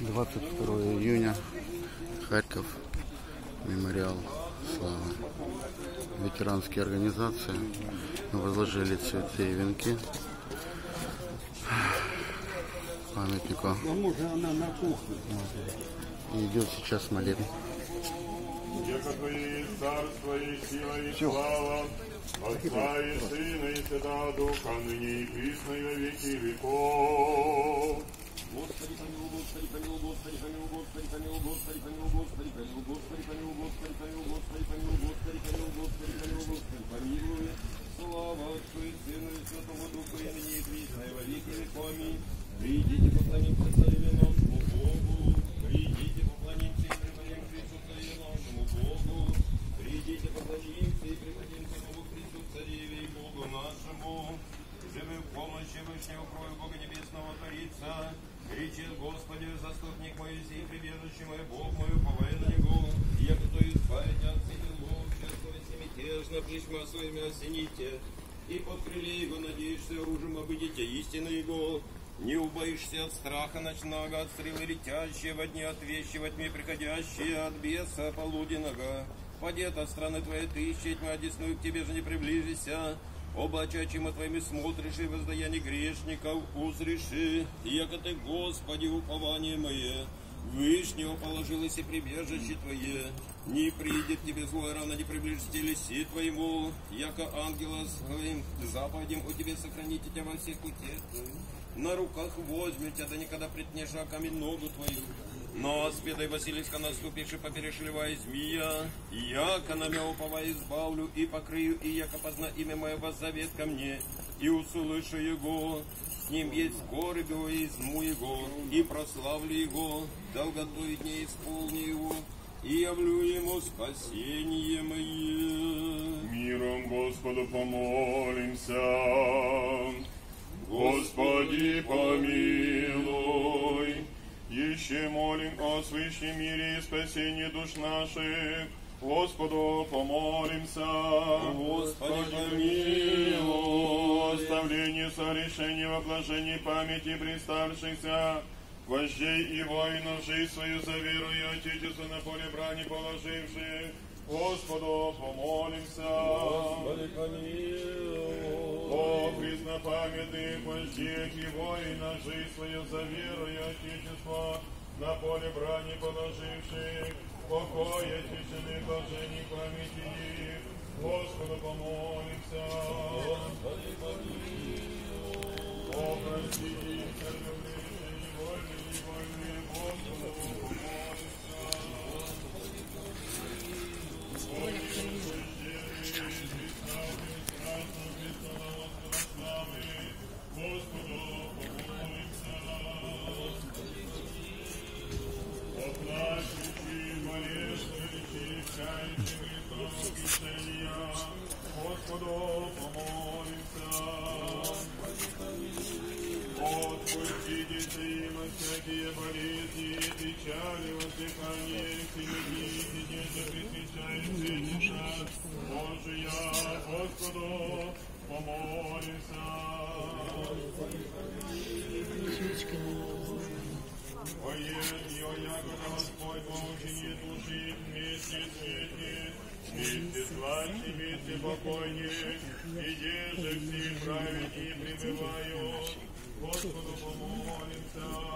Двадцать второе июня. Харьков. Мемориал славы. Ветеранские организации возложили цветы и венки памятнику. Идет сейчас молитва. Яко есть царство и сила и слава, Отца и Сына и Святого Духа, ныне и присно и во веки веков. Господи, помилуй, Господи, помилуй, Господи, помилуй, Господи, помилуй, Господи, помилуй, Господи, помилуй, Господи, помилуй, Господи, помилуй, Господи, помилуй, Господи, помилуй, Господи, помилуй, Господи, помилуй. Слава Отцу и Сыну и Святому Духу, и ныне и присно и во веки веков. Аминь. Придите, поклонимся Богу. Придите, поклонимся и преклонимся царю нашему Богу. Придите, поклонимся и преклонимся Богу Христу, Цареве и Богу нашему. Живы в Вышнего крови Бога Небесного Творится. Кричит Господи, заступник мой, сей прибежище мое, Бог мой, уповай на Него. Я кто избавить от злов, совести мятежно, плечма своими осените. И под крыле Его надеешься, оружием обыдите истины Его. Не убоишься от страха ночного, от стрелы летящие во дне, от вещи во тьме приходящие, от беса полуденного. Падет от страны твоей тысячи, тьма одесную к тебе же не приблизися. Оба очачима твоими смотришь, и воздаяние грешников узреши. Яко ты, Господи, упование мое, Вышнего положилось и прибежище Твое. Не придет тебе злое рано, не приближите лиси Твоему, яко ангела своим заповедям у Тебе сохраните тебя во всех путях. На руках возьмет тебя, да никогда притнешь о камень ногу Твою. Но с бедой Василиска наступишь и поперешливая змея, яко на мя уповая избавлю и покрою, и яко позна имя мое воззовет ко мне, и услышу его, с ним есть скорбь его, и изму его, и прославлю его, долготу и исполни его, и явлю ему спасение мое. Миром Господу помолимся. Господи, помилуй. Молим о свыщем мире и спасении душ наших. Господу помолимся. Господи, помилуй. Оставление сорешения во блажении памяти представшихся вождей и воинов жизнь свою за веру и Отечество на поле брани положивших. Господу помолимся. Господи, помилуй. О преснопамятных вождях и воина, жизнь свою за веру и Отечество, на поле брани положивших, покоя, тишины, блажений памяти их, Господу помолимся. Господи, помилуй. О прости, церковные, невольные, невольные, Господу помолимся. Господу помолимся. Отпустите ты во всякие болезни, печали, воздыхания, книги, дети, пресвящающие тебя. Божия, Господу помолимся. Поед, я, ягода, Господь, Божий, души, вместе с этим вместе слаще, вместе покойнее, и деже все праведни пребываю, Господу помолимся.